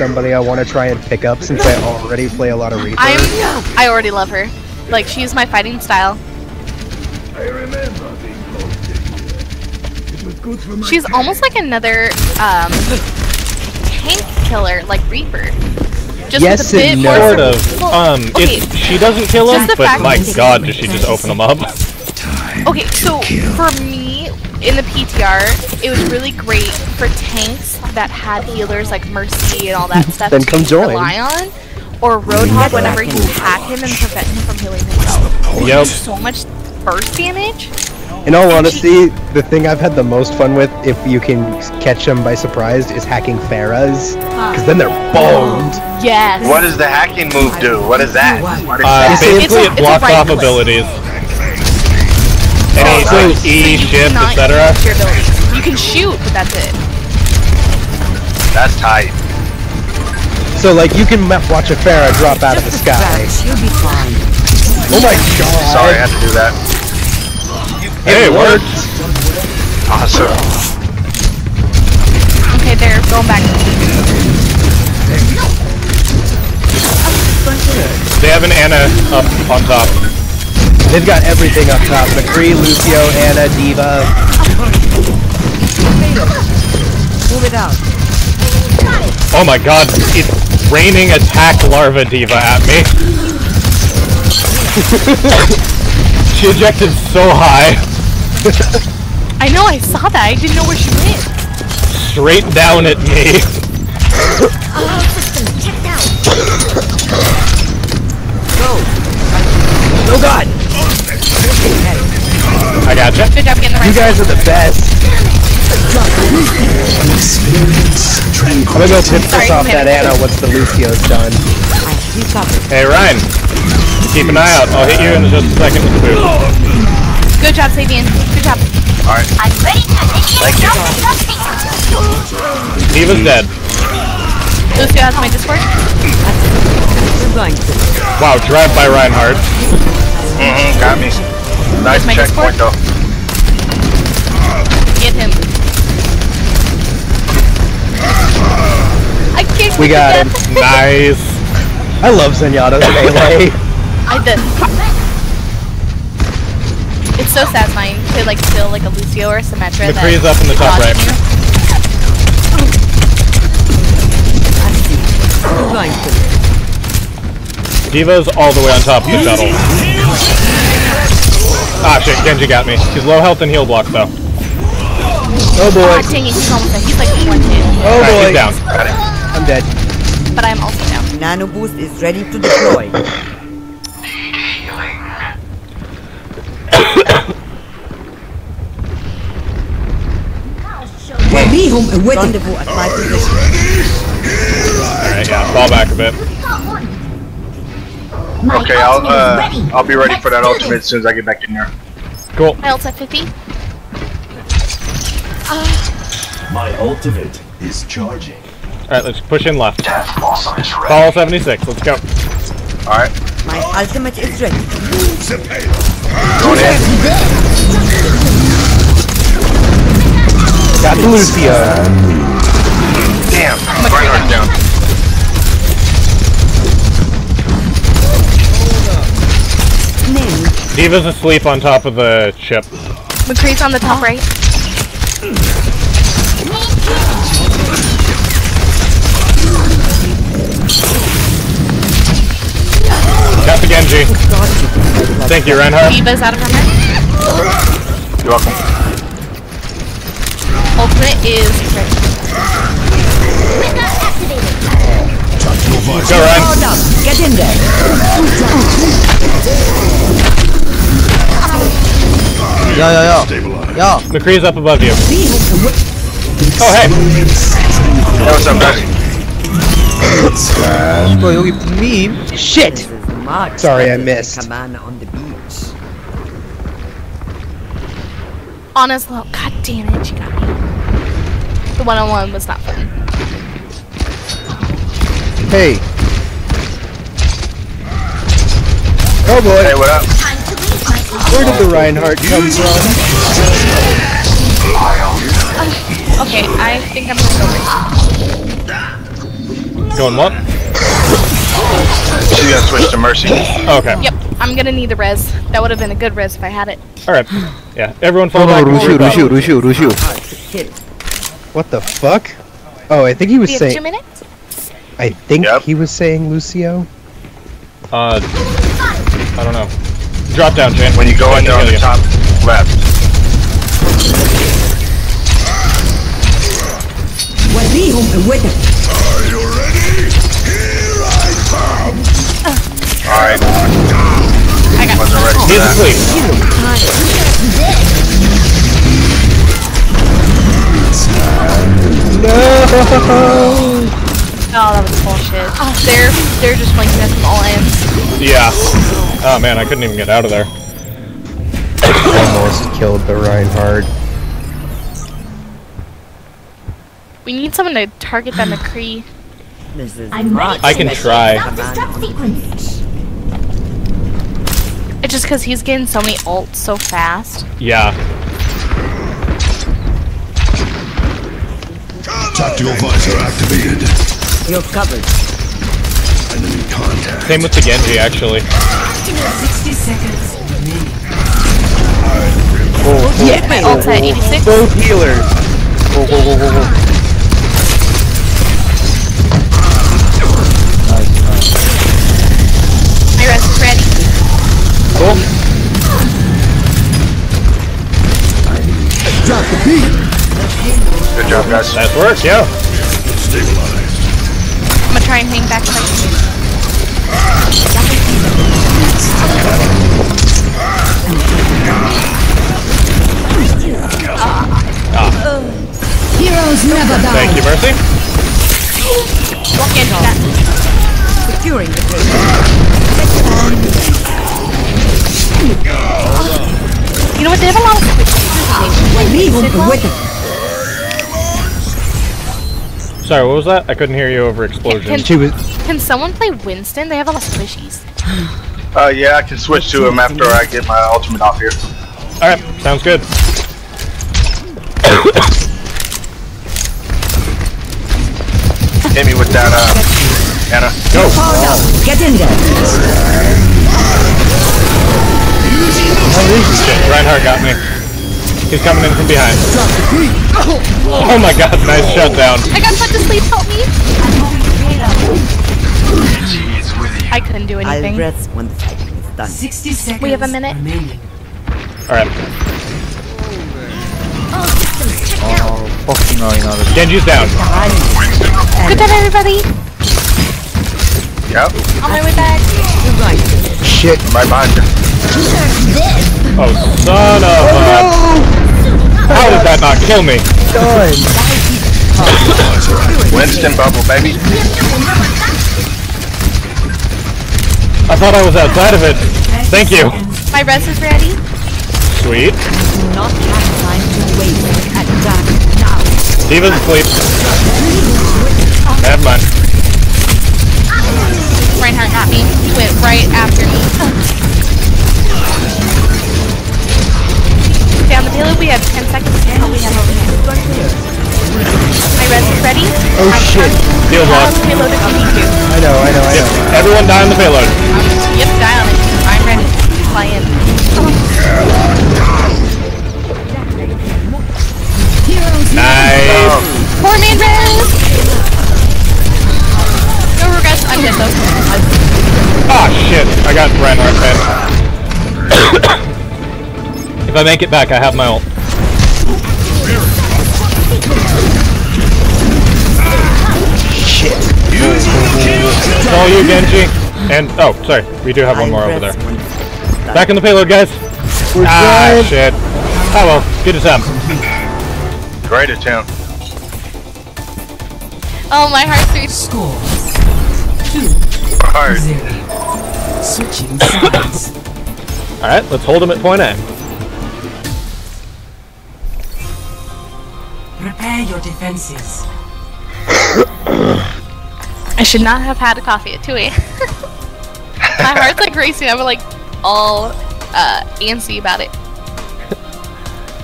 somebody I want to try and pick up since I already play a lot of Reaper. I'm. I already love her. Like she's my fighting style. I remember being posted. It was good for my She's pay. almost like another um tank killer, like Reaper. Just Yes with a bit more. no. Sort of. Well, Um, okay. it's, she doesn't kill Just him, but my god, does she just open them up? Okay, so for me, in the PTR, it was really great for tanks that had healers like Mercy and all that stuff Then to come join. rely on. Or Roadhog whenever you hack him and prevent him from healing himself. He Yep. so much burst damage. In all honesty, the thing I've had the most fun with, if you can catch them by surprise, is hacking Pharahs. Because then they're boned. Yes. What does the hacking move do? What is that? What is Uh, that? It's basically, it blocks right off click. abilities. Any So- like E, you shift, etc. use your abilities. You can shoot, but that's it. That's tight. So, like, you can watch a Pharah drop out of the sky. You'll be fine. Oh my god! Sorry, I had to do that. Hey, it worked. Awesome. Okay, they're going back. They have an Ana up on top. They've got everything up top. McCree, Lucio, Ana, D.Va. Move it out. Oh my god, it's raining attack larva D.Va at me. she ejected so high, I know, I saw that. I didn't know where she went. straight down at me. Ah, oh god! I gotcha. Good job getting the right You guys are the best. I'm gonna go tip Sorry, this off that panic. Ana once the Lucio's done. Hey Ryan, keep an eye out. I'll hit you in just a second with the boot. Good job, Savien. Good job. Alright. Thank you. D.Va's dead. Lucio has my Discord. We're going. Wow, drive by Reinhardt. Mm-hmm, got me. Nice my checkpoint though. Get him. I kicked We got him. Nice. I love Zenyatta's melee. I did. It's so satisfying to like feel like a Lucio or a Symmetra that McCree's up in the top right. you. I see. We're going to. D.Va's all the way on top of the shuttle. Ah shit, Genji got me. He's low health and heal block though. Oh boy. God dang it, he's almost dead. He's like one hit, Oh Alright, boy. he's down. I'm dead. but I'm also down. Nano boost is ready to deploy. Me home awaiting. Rendezvous at my position. Alright, yeah, fall back a bit. Okay, I'll uh, I'll be ready for that ultimate as soon as I get back in there. Cool. My ult's at 50. My ultimate is charging. Alright, let's push in left. Follow 76, let's go. Alright, My ultimate is ready. going in. Got the Lucio. Damn, Reinhardt's down. D.Va's asleep on top of the ship. McCree's on the top right. Got the Genji. Thank you, Reinhardt. D.Va's out of her head. You're welcome. Ultimate is ready. Go, Ryan. Powered up. Get in there. Yo, yo, yo. Yo. McCree's up above you. Oh, hey. Hey, what's up, guys? 이거 여기 북미임? Shit! This is much Sorry, I better than missed. Cabana on the beach. Anna's low. God damn it, she got me. The one on one was not fun. Hey. Oh boy. Hey, what up? Where did the Reinhardt come from? Okay, I think I'm gonna go right. Going what? She's gonna switch to Mercy. Okay. Yep, I'm gonna need the res. That would have been a good res if I had it. Alright. Yeah, everyone fall Oh, back. and Lucio, group up. Lucio, Lucio, Lucio. Hard to kill. What the fuck? Oh, I think he was We have two saying. minutes? I think Yep. he was saying Lucio. Uh, I don't know. Drop down, Jane. When you go in Jane, there on heal the you. top left. وريهم قوتك Are you ready? Here I come! Alright, I got wasn't ready for He's that. asleep. Oh, that was bullshit. They're they're just flanking us from all ends. Yeah. Oh man, I couldn't even get out of there. Almost killed the Reinhardt. We need someone to target that McCree. This is I'm ready I can try. It's just because he's getting so many ults so fast. Yeah. Tactical visor activated. You're covered. Enemy contact. Same with the Genji, actually. 60 seconds remaining. My ult's at 86. Both healers. Whoa, whoa, whoa, whoa, whoa. My res is ready. Cool. Drop the beat! Good job, guys. Nice work, yeah. Stabilized. I'm gonna try and hang back if I can. Heroes never die. Thank you, Mercy. Rocket. Securing the group. You know what? They have a lot of. Sorry, what was that? I couldn't hear you over explosions. Can, can, can someone play Winston? They have a lot of squishies. Uh, yeah, I can switch to him after I get my ultimate off here. Alright, sounds good. Hit me with that, uh, Ana. Go! Oh, no. Get in there. Shit, Reinhardt got me. He's coming in from behind. Oh my god, nice shutdown. I got put to sleep. Help me. I couldn't do I'll anything. rest when the fighting is done. 60 seconds We have a minute. remaining. Alright, oh, oh, fucking Reinhardt. Genji's down. Good job, everybody. Yep, On my way back. You're right. Shit. right behind you. Oh, son of a... Oh, How did that not kill me? Done. Winston bubble, baby. I thought I was outside of it. Thank you. My res is ready. Sweet. Do not have time to waste. Attack now. D.Va's asleep. Never mind. Reinhardt got me. He went right after me. Down the payload. We have 10 seconds. Oh, we have over here. My res is ready. Oh I'm shit. Deal to lock. payload if you need to. I know, I know, I Yep, know. everyone die on the payload. Yep, die on it. I'm ready. Fly in. Nice. Poor man res. No regrets. I'm dead though. Ah, shit. I got Reinhardt dead. if I make it back, I have my ult. All you, Genji. And, oh, sorry. We do have one more over there. rest when the fighting is done. Back in the payload, guys. We're Ah, dead. shit. Oh well, good attempt. Great attempt. Oh, my heart rate. Score Alright. zero. Switching sides. Alright, let's hold him at point A. Prepare your defenses. I should not have had a coffee at 2 a.m. My heart's like racing. I'm like all uh, antsy about it.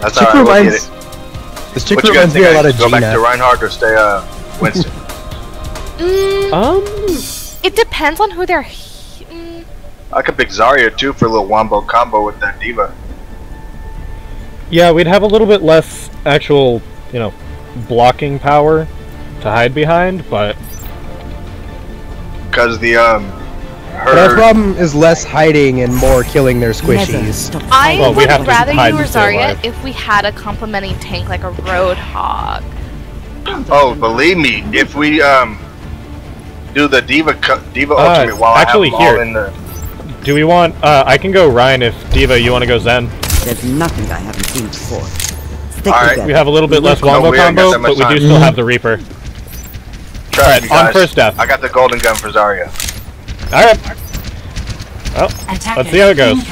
That's Chick alright, we'll get reminds. it. This chick What you guys reminds me a lot I of go back to Reinhardt or stay, uh, Winston? Mm, Um, it depends on who they're. mm, I could pick Zarya too for a little wombo combo with that D.Va. yeah, we'd have a little bit less actual, you know, blocking power to hide behind, but Because the um But our problem is less hiding and more killing their squishies. I Well, we would have rather hide you or to Zarya alive. if we had a complementing tank like a Roadhog. oh believe me if we um do the D.Va cu- D.Va Uh, ultimate while actually, I have here. all in the do we want? Uh, I can go Ryan if D.Va, you want to go Zen. There's nothing I haven't seen before. Stick Alright, together. We have a little bit less No, wombo we ain't got combo, that much but we do still have the Reaper. Trust Alright, me on first death. I got the golden gun for Zarya. All right. Well, Attackers let's see how it goes.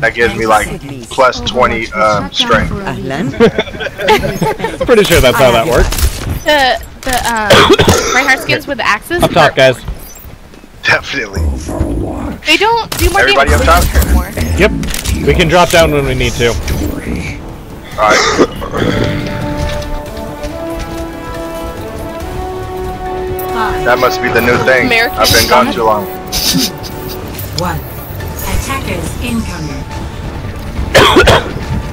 That gives me like seconds. plus 20 um, strength. Pretty sure that's how that works. The the um Reinhardt skins with axes. Up top, guys. Definitely. They don't do more Everybody damage. up top? just. Yep. We can drop down when we need to. Alright. That must be the new thing. American I've been gone too long. One. Attackers incoming.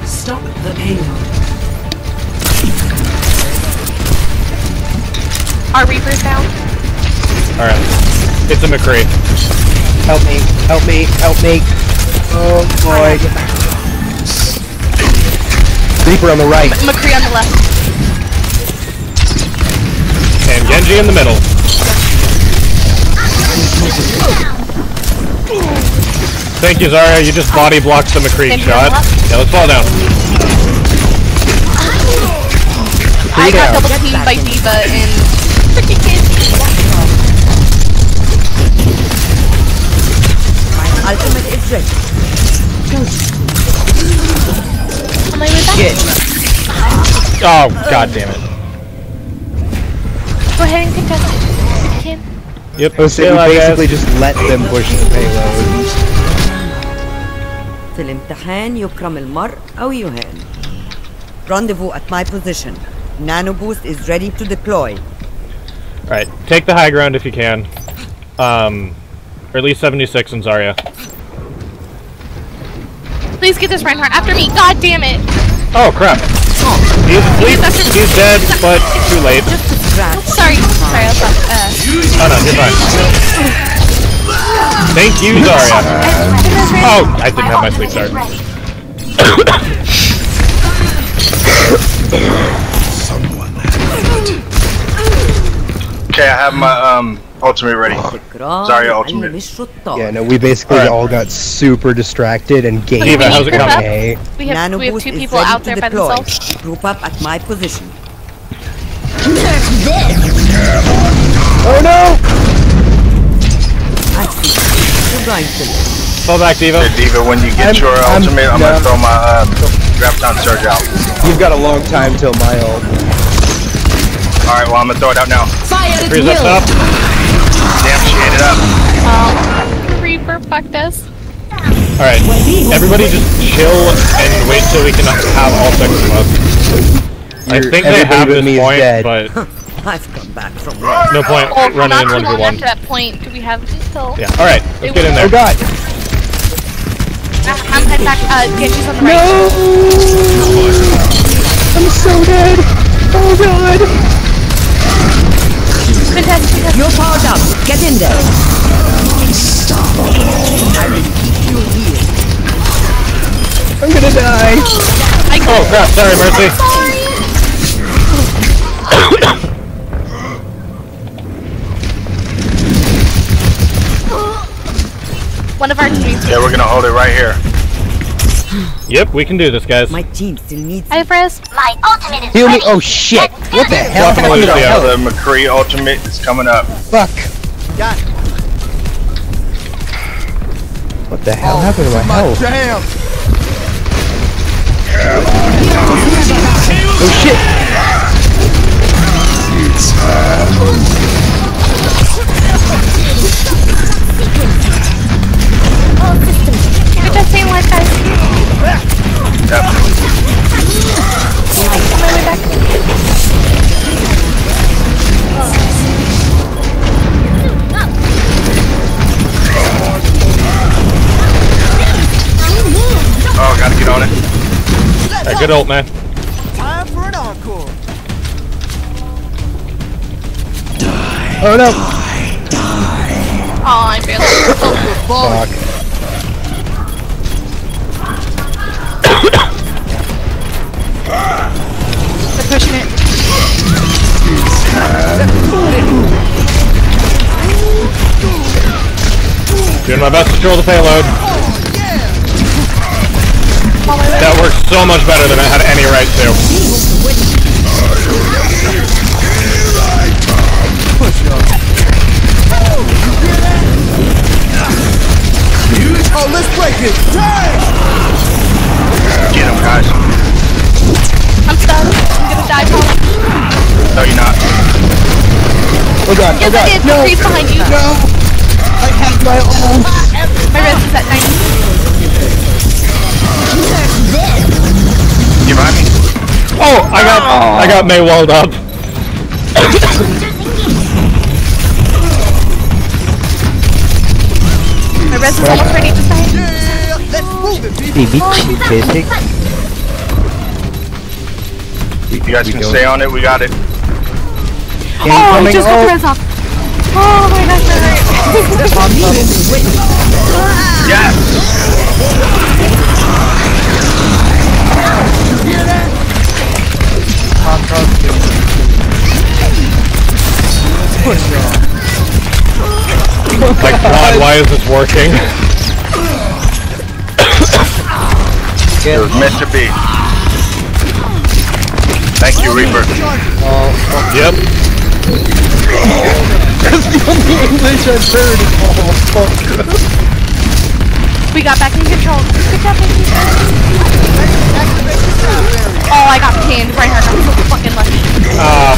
Stop the payload. Our Reaper's down. All right. It's a McCree. Help me, help me, help me. Oh boy. Reaper on the right. McCree on the left. And Genji in the middle. Thank you, Zarya. You just body blocked the McCree Genji shot. on the left. Yeah, let's fall down. I got double teamed by D.Va and freaking Genji. My ultimate is ready. On my way back. Oh, god damn it. Go ahead and contest it. You can. Yep. I was saying Stay we alive, guys. basically just let them push the payload. في الامتحان يكرم المرء أو يهان. Rendezvous at my position. Nano boost is ready to deploy. Alright, take the high ground if you can. Um, or at least 76 and Zarya. Please get this Reinhardt after me. God damn it. Oh, crap. He's asleep. He's dead, but too late. Sorry. Sorry. I thought. Uh, Oh, no, you're fine. Thank you, Zarya. Oh, I didn't have my sleep start. Okay, I have my um ultimate ready. Oh. Sorry, ultimate. Yeah, no, we basically all, right. all got super distracted and gave Eva, how's it coming? We have, we have two people out there by themselves. Group up at my position. Oh no! I see you're going to Fall back, D.Va. Hey, D.Va, when you get I'm, your ultimate, I'm, I'm gonna no. throw my um, Graviton Surge out. You've got a long time till my ult. Alright, well, I'm gonna throw it out now. Freeze up. Damn, she ate it up. Um, Reaper fucked us. Alright, everybody just chill and wait till we can have all six of us. I think they have but this me point, dead. but I've come back from work. no point Oh, running not in too one for long one. after that point. Do we have until? Yeah, alright, let's get in there. Oh there. god! I'm heading back. Uh, Genji's on the right. No! I'm so dead! Oh god! Contest, contest. You're powered up. Get in there. I'm gonna die! Oh crap, sorry, Mercy. Sorry. One of our teammates. Yeah, we're gonna hold it right here. Yep, we can do this, guys. My team still needs Hi, Frizz. My ultimate is Heal me! Oh shit! What the hell Dropping happened to the Yeah, health? McCree ultimate is coming up. Fuck! What the hell happened to my health? Oh shit! Contest, same like guys. Good ult, man. Time for an encore. Oh no! Oh, I failed. Fuck. They're pushing it. Doing my best to control the payload. That works so much better than it had any right to. Oh, let's break it. Time. Get him, guys. I'm stuck. I'm gonna die probably. No, you're not. Oh god, Yes, oh god, I did. no! Freeze behind you. No! I had my ult! My res is at 90. You behind me? Oh, I got I got Mei walled up. My res is almost ready to die. Yeah, let's move it, people. Baby cheating. You guys can stay on it. We got it. Oh, Incoming just got ult. the res off. Oh my gosh, that hurt. Yes. Like, God, why is this working? It was meant to be. Thank you, Reaper. Yep. English I've heard is all fuck. We got back in control. Good job, baby. Oh, I got pinned. Reinhardt got so fucking lucky. Uh,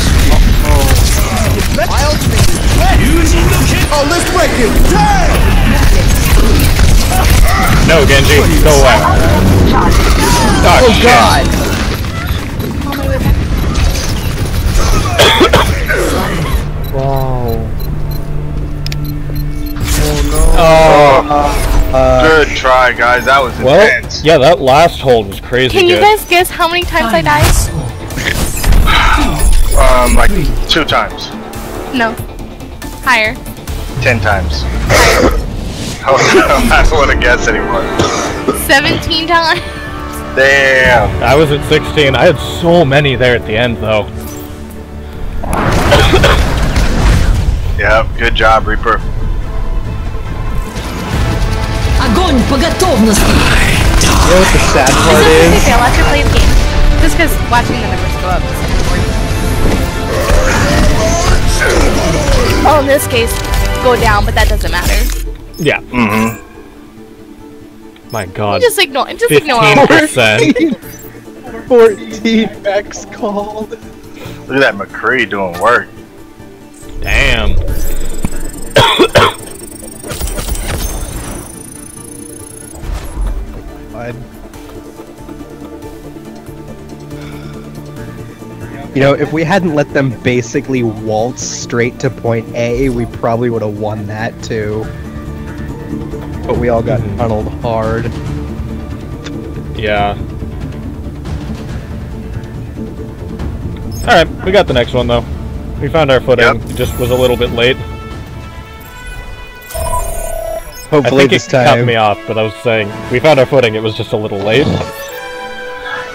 My ultimate is. Oh, let's break it. Time. no, Genji, go away. Oh, God. Good guys. That was well, intense. yeah, that last hold was crazy Can you guys guess how many times I died? Um, like two times, No. Higher. ten times. I don't want to guess anymore. 17 times. Damn. I was at 16. I had so many there at the end, though. Yep. Good job, Reaper. Огонь по готовности! You know what the sad part It's okay is? if they fail after playing the game. Just because watching the numbers go up is kind of boring. Oh, in this case, go down, but that doesn't matter. Yeah. Mm-hmm. My God. Just ignore. Just ignore. 15%. 14 X called. Look at that McCree doing work. Damn. You know, if we hadn't let them basically waltz straight to point A, we probably would have won that too. But we all got mm-hmm. tunneled hard. Yeah. Alright, we got the next one, though. We found our footing. Yep. It just was a little bit late. I Hopefully think this it cut time. me off, but I was saying, we found our footing, it was just a little late.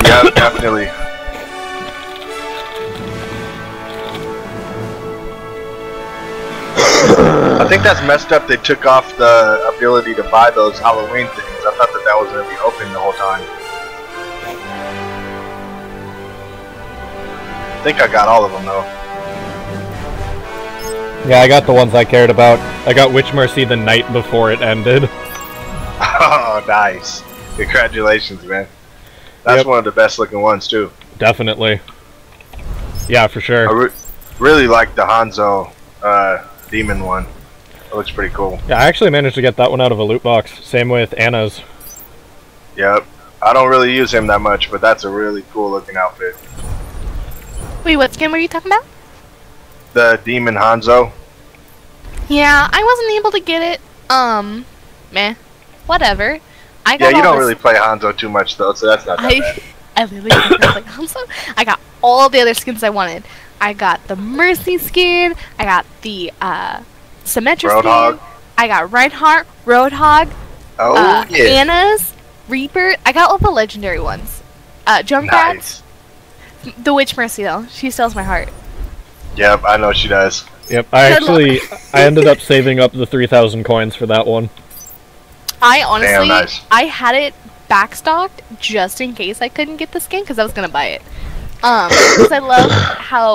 Yeah, definitely. I think that's messed up. They took off the ability to buy those Halloween things. I thought that that was going to be open the whole time. I think I got all of them though. Yeah, I got the ones I cared about. I got Witch Mercy the night before it ended. Oh, nice! Congratulations, man. That's Yep. one of the best looking ones too. Definitely. Yeah, for I sure. re- really like the Hanzo uh, demon one. It looks pretty cool. Yeah, I actually managed to get that one out of a loot box. Same with Ana's. Yep. I don't really use him that much, but that's a really cool looking outfit. Wait, what skin were you talking about? The demon Hanzo. Yeah, I wasn't able to get it. Um, meh. Whatever. I got Yeah, you don't really play Hanzo too much though, so that's not that I bad. I literally like, Hanzo. I got all the other skins I wanted. I got the Mercy skin. I got the uh, Symmetra Roadhog. skin. I got Reinhardt, Roadhog, Oh uh, yeah. Ana's, Reaper. I got all the legendary ones. Uh, Junkrat, Nice. the Witch Mercy though. She steals my heart. Yep, I know she does. Yep, I Good actually I ended up saving up the 3,000 coins for that one. I honestly, nice. I had it backstocked just in case I couldn't get the skin because I was gonna buy it. Um, because I love how